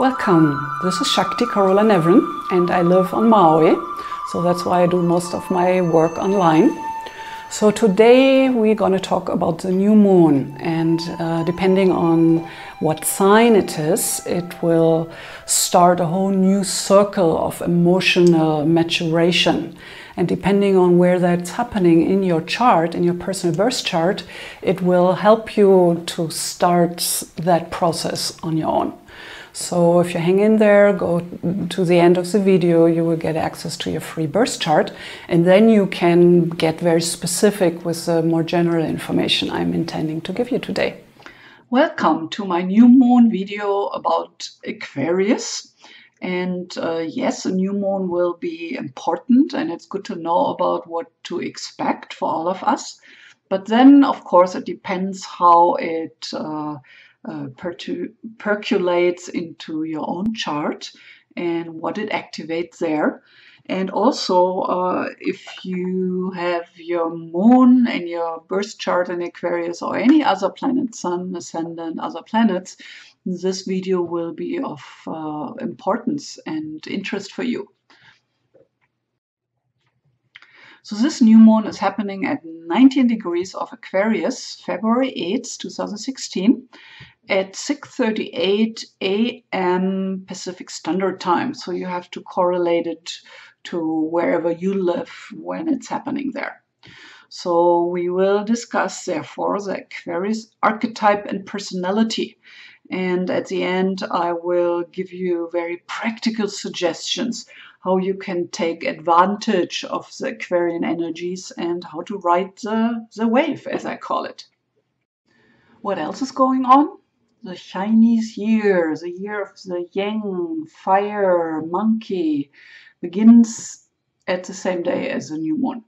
Welcome. This is Shakti Carola Navran, and I live on Maui, so that's why I do most of my work online. So today we're going to talk about the new moon, and uh, depending on what sign it is, it will start a whole new circle of emotional maturation. And depending on where that's happening in your chart, in your personal birth chart, it will help you to start that process on your own. So if you hang in there, go to the end of the video, you will get access to your free birth chart. And then you can get very specific with the more general information I'm intending to give you today. Welcome to my new moon video about Aquarius. And uh, yes, a new moon will be important and it's good to know about what to expect for all of us. But then, of course, it depends how it uh, uh, percolates into your own chart and what it activates there. And also, uh, if you have your moon and your birth chart in Aquarius or any other planet, sun, ascendant, other planets, this video will be of uh, importance and interest for you. So this new moon is happening at 19 degrees of Aquarius, February 8th, 2016 at 6.38 a.m. Pacific Standard Time. So you have to correlate it to wherever you live when it's happening there. So we will discuss, therefore, the Aquarius archetype and personality. And at the end, I will give you very practical suggestions how you can take advantage of the Aquarian energies and how to ride the, the wave, as I call it. What else is going on? the Chinese year, the year of the Yang, fire, monkey, begins at the same day as the new moon.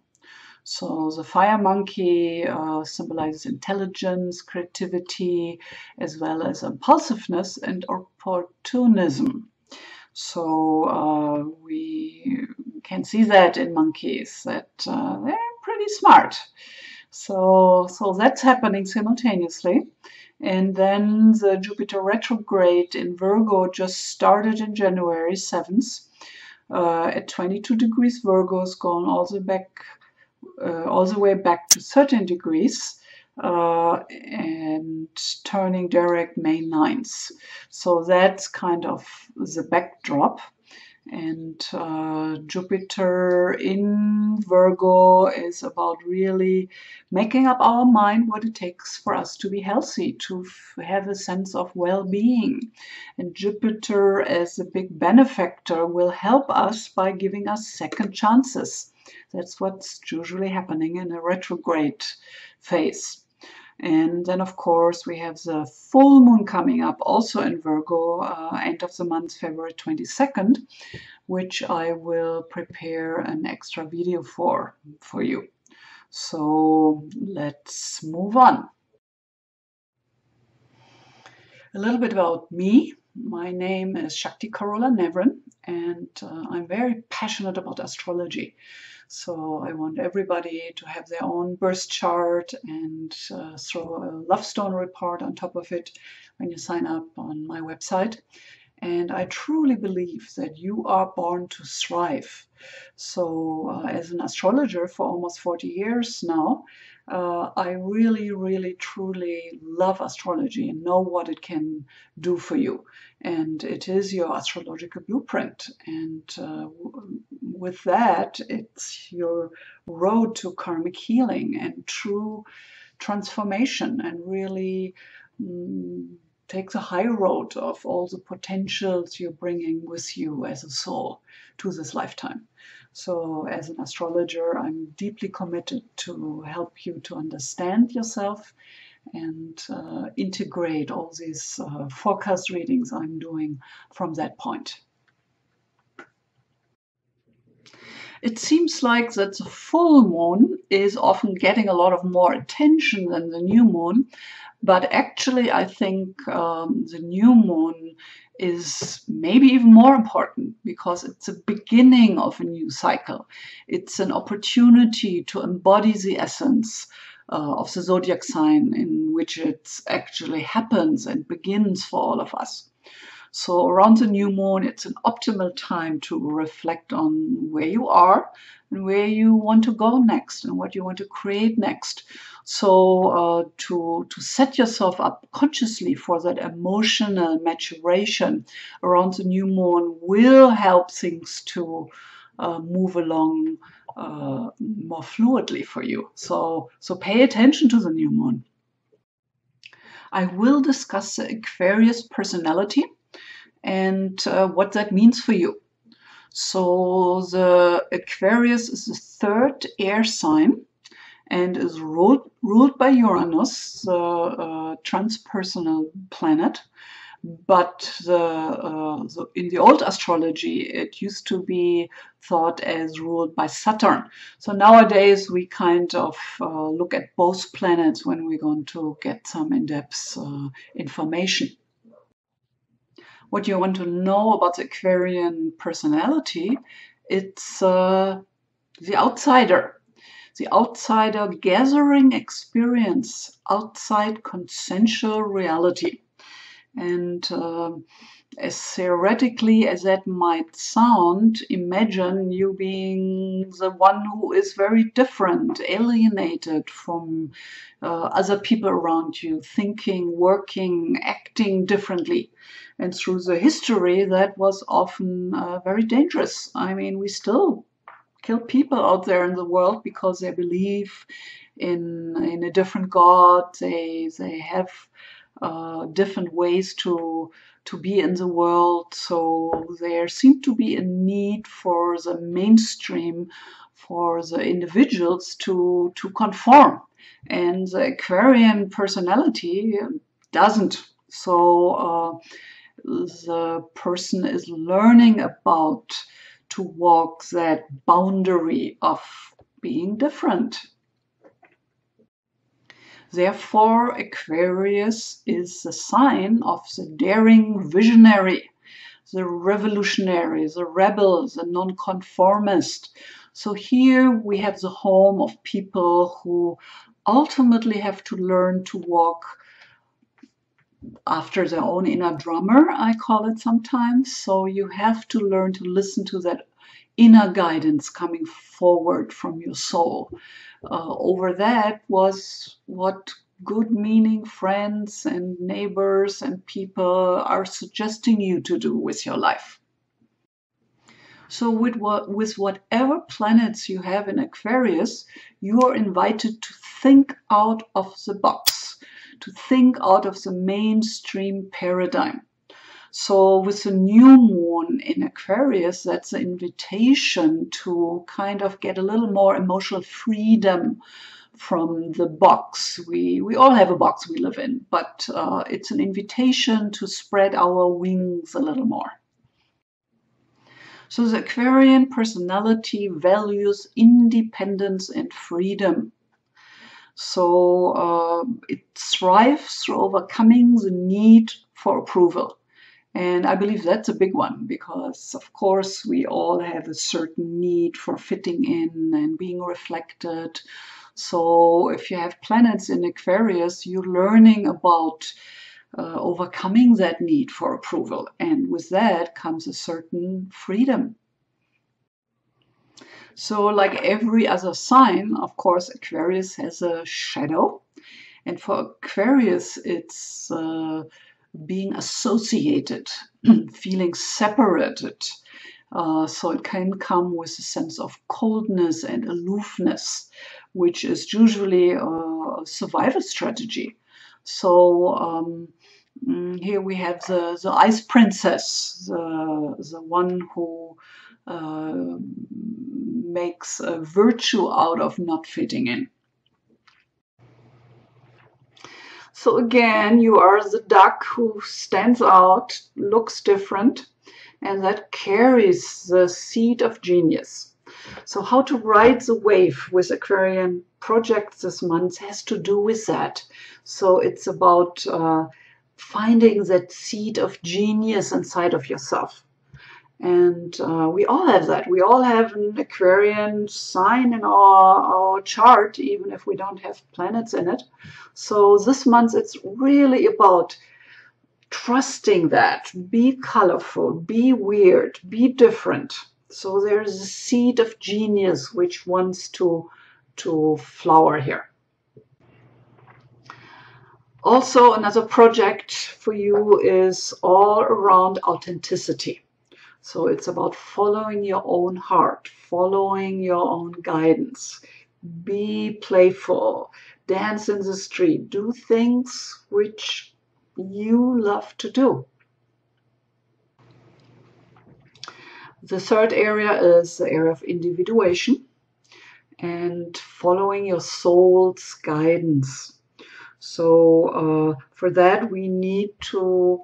So the fire monkey uh, symbolizes intelligence, creativity, as well as impulsiveness and opportunism. So uh, we can see that in monkeys that uh, they're pretty smart. So so that's happening simultaneously. And then the Jupiter retrograde in Virgo just started in January 7th uh, at 22 degrees Virgo, has gone all the back, uh, all the way back to 13 degrees. Uh, and turning direct main lines. So that's kind of the backdrop and uh, Jupiter in Virgo is about really making up our mind what it takes for us to be healthy, to have a sense of well being. And Jupiter, as a big benefactor, will help us by giving us second chances. That's what's usually happening in a retrograde phase. And then, of course, we have the full moon coming up also in Virgo, uh, end of the month, February 22nd, which I will prepare an extra video for, for you. So let's move on. A little bit about me. My name is Shakti Carola Navran, and uh, I'm very passionate about astrology. So I want everybody to have their own birth chart and uh, throw a love stone report on top of it when you sign up on my website. And I truly believe that you are born to thrive. So, uh, as an astrologer for almost 40 years now, uh, I really, really, truly love astrology and know what it can do for you. And it is your astrological blueprint. And uh, with that, it's your road to karmic healing and true transformation and really. Mm, take the high road of all the potentials you're bringing with you as a soul to this lifetime. So, as an astrologer, I'm deeply committed to help you to understand yourself and uh, integrate all these uh, forecast readings I'm doing from that point. It seems like that the full moon is often getting a lot of more attention than the new moon, but actually, I think um, the new moon is maybe even more important because it's a beginning of a new cycle. It's an opportunity to embody the essence uh, of the zodiac sign in which it actually happens and begins for all of us. So around the new moon, it's an optimal time to reflect on where you are and where you want to go next and what you want to create next. So uh, to to set yourself up consciously for that emotional maturation around the new moon will help things to uh, move along uh, more fluidly for you. So so pay attention to the new moon. I will discuss the Aquarius personality and uh, what that means for you. So the Aquarius is the third air sign and is ruled, ruled by Uranus, the uh, transpersonal planet. But the, uh, the, in the old astrology, it used to be thought as ruled by Saturn. So nowadays, we kind of uh, look at both planets when we're going to get some in depth uh, information what you want to know about the Aquarian personality, it's uh, the outsider. The outsider gathering experience outside consensual reality. And uh, as theoretically as that might sound, imagine you being the one who is very different, alienated from uh, other people around you, thinking, working, acting differently. And through the history, that was often uh, very dangerous. I mean, we still kill people out there in the world because they believe in in a different god. They they have uh, different ways to to be in the world. So there seemed to be a need for the mainstream, for the individuals to to conform, and the Aquarian personality doesn't. So uh, the person is learning about to walk that boundary of being different. Therefore, Aquarius is the sign of the daring visionary, the revolutionary, the rebel, the nonconformist. So here we have the home of people who ultimately have to learn to walk after their own inner drummer, I call it sometimes. So you have to learn to listen to that inner guidance coming forward from your soul. Uh, over that was what good meaning friends and neighbors and people are suggesting you to do with your life. So, with, what, with whatever planets you have in Aquarius, you are invited to think out of the box to think out of the mainstream paradigm. So, with the new moon in Aquarius, that's an invitation to kind of get a little more emotional freedom from the box. We, we all have a box we live in, but uh, it's an invitation to spread our wings a little more. So, the Aquarian personality values independence and freedom. So uh, it thrives through overcoming the need for approval. And I believe that's a big one because, of course, we all have a certain need for fitting in and being reflected. So, if you have planets in Aquarius, you're learning about uh, overcoming that need for approval. And with that comes a certain freedom. So, like every other sign, of course, Aquarius has a shadow. And for Aquarius, it's uh, being associated, feeling separated. Uh, so it can come with a sense of coldness and aloofness, which is usually a survival strategy. So um, mm, here we have the, the ice princess, the, the one who uh, makes a virtue out of not fitting in. So again, you are the duck who stands out, looks different, and that carries the seed of genius. So how to ride the wave with Aquarian projects this month has to do with that. So it's about uh, finding that seed of genius inside of yourself. And uh, we all have that. We all have an Aquarian sign in our, our chart, even if we don't have planets in it. So this month it's really about trusting that. Be colorful, be weird, be different. So there's a seed of genius which wants to, to flower here. Also, another project for you is all around authenticity. So it's about following your own heart, following your own guidance. Be playful, dance in the street, do things which you love to do. The third area is the area of individuation and following your soul's guidance. So uh, for that, we need to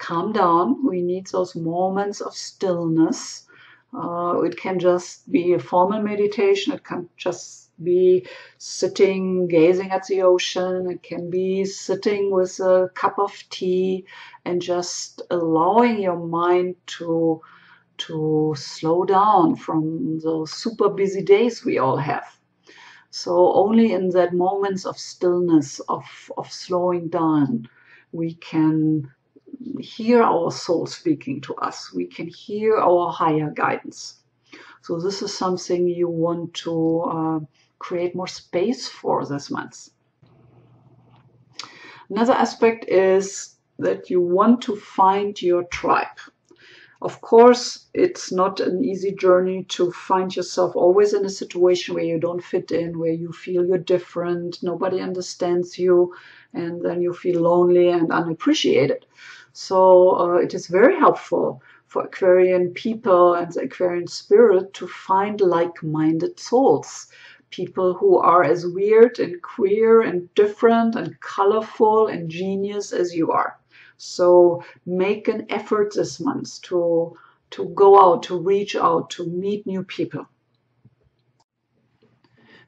calm down. We need those moments of stillness. Uh, it can just be a formal meditation. It can just be sitting, gazing at the ocean. It can be sitting with a cup of tea and just allowing your mind to to slow down from those super busy days we all have. So only in that moments of stillness, of, of slowing down, we can hear our soul speaking to us. We can hear our higher guidance. So this is something you want to uh, create more space for this month. Another aspect is that you want to find your tribe. Of course, it's not an easy journey to find yourself always in a situation where you don't fit in, where you feel you're different, nobody understands you, and then you feel lonely and unappreciated. So uh, it is very helpful for Aquarian people and the Aquarian spirit to find like-minded souls. People who are as weird and queer and different and colorful and genius as you are. So make an effort this month to, to go out, to reach out, to meet new people.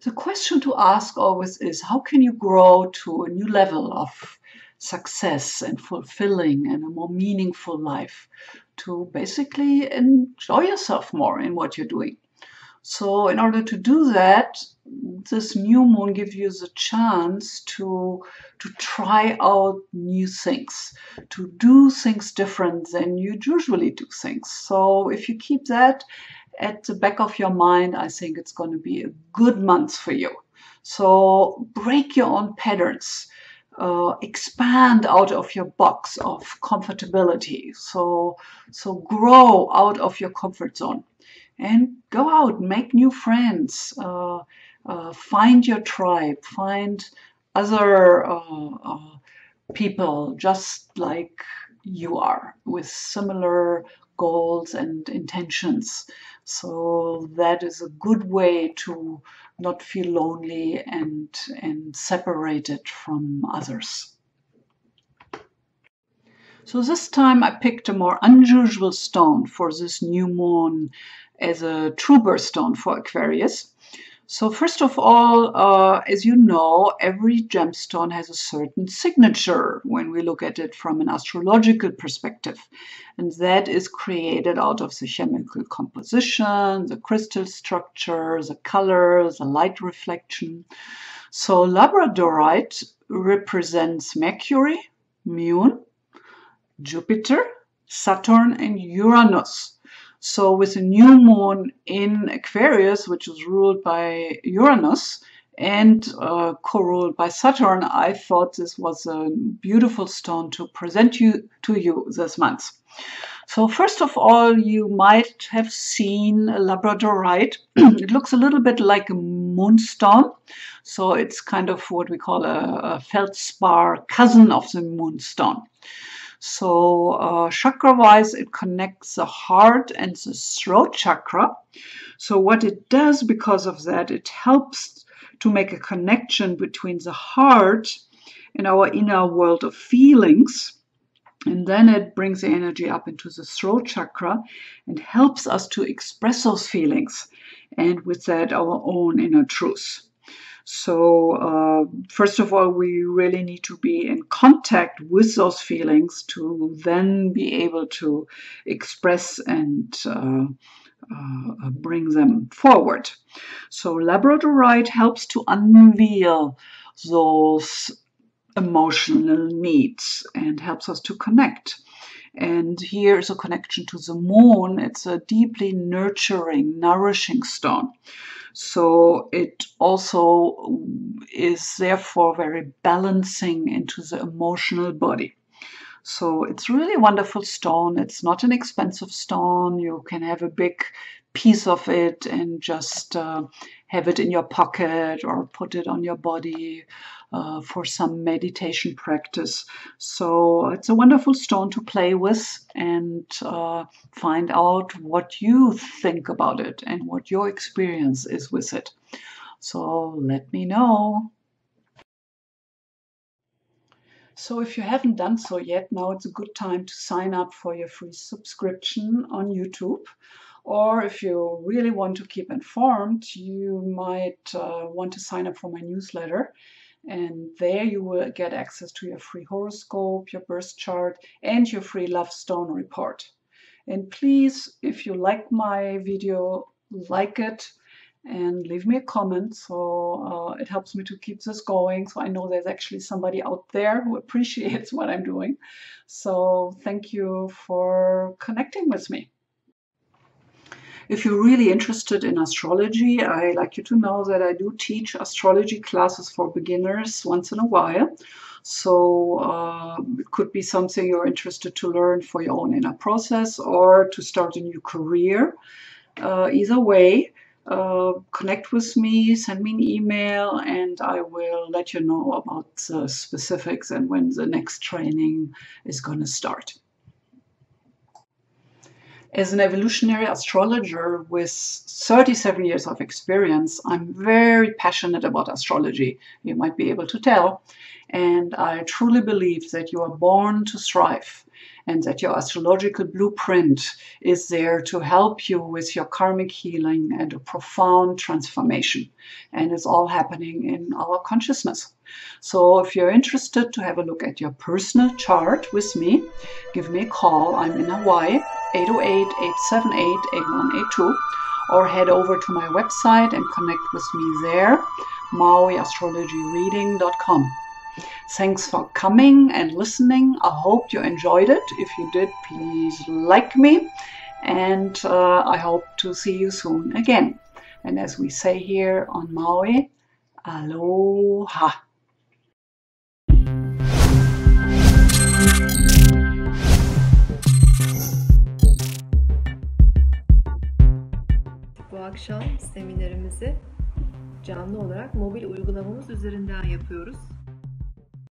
The question to ask always is how can you grow to a new level of success and fulfilling and a more meaningful life to basically enjoy yourself more in what you're doing? So in order to do that, this new moon gives you the chance to to try out new things, to do things different than you usually do things. So if you keep that at the back of your mind, I think it's going to be a good month for you. So break your own patterns. Uh, expand out of your box of comfortability. So, so grow out of your comfort zone and go out, make new friends, uh, uh, find your tribe, find other uh, uh, people just like you are with similar goals and intentions. So that is a good way to not feel lonely and, and separated from others. So this time I picked a more unusual stone for this new moon as a true birthstone for Aquarius. So first of all, uh, as you know, every gemstone has a certain signature when we look at it from an astrological perspective. And that is created out of the chemical composition, the crystal structure, the color, the light reflection. So labradorite represents Mercury, Moon, Jupiter, Saturn, and Uranus. So with a new moon in Aquarius, which is ruled by Uranus and uh, co-ruled by Saturn, I thought this was a beautiful stone to present you to you this month. So first of all, you might have seen a labradorite. it looks a little bit like a moonstone. So it's kind of what we call a, a feldspar cousin of the moonstone. So uh, chakra-wise, it connects the heart and the throat chakra. So what it does because of that, it helps to make a connection between the heart and our inner world of feelings. And then it brings the energy up into the throat chakra and helps us to express those feelings and with that our own inner truth. So, uh, first of all, we really need to be in contact with those feelings to then be able to express and uh, uh, bring them forward. So, labradorite helps to unveil those emotional needs and helps us to connect. And here is a connection to the moon. It's a deeply nurturing, nourishing stone. So it also is therefore very balancing into the emotional body. So it's really wonderful stone. It's not an expensive stone. You can have a big piece of it and just uh, have it in your pocket or put it on your body uh, for some meditation practice. So it's a wonderful stone to play with and uh, find out what you think about it and what your experience is with it. So let me know. So if you haven't done so yet, now it's a good time to sign up for your free subscription on YouTube. Or if you really want to keep informed, you might uh, want to sign up for my newsletter. And there you will get access to your free horoscope, your birth chart, and your free love stone report. And please, if you like my video, like it and leave me a comment. So uh, it helps me to keep this going. So I know there's actually somebody out there who appreciates what I'm doing. So thank you for connecting with me. If you're really interested in astrology, I like you to know that I do teach astrology classes for beginners once in a while. So uh, it could be something you're interested to learn for your own inner process or to start a new career. Uh, either way, uh, connect with me, send me an email, and I will let you know about the specifics and when the next training is going to start. As an evolutionary astrologer with 37 years of experience, I'm very passionate about astrology. You might be able to tell. And I truly believe that you are born to thrive and that your astrological blueprint is there to help you with your karmic healing and a profound transformation. And it's all happening in our consciousness. So if you're interested to have a look at your personal chart with me, give me a call. I'm in Hawaii 808-878-8182 or head over to my website and connect with me there, mauiastrologyreading.com. Thanks for coming and listening. I hope you enjoyed it. If you did, please like me. And uh, I hope to see you soon again. And as we say here on Maui, aloha. Akşam seminerimizi canlı olarak mobil uygulamamız üzerinden yapıyoruz.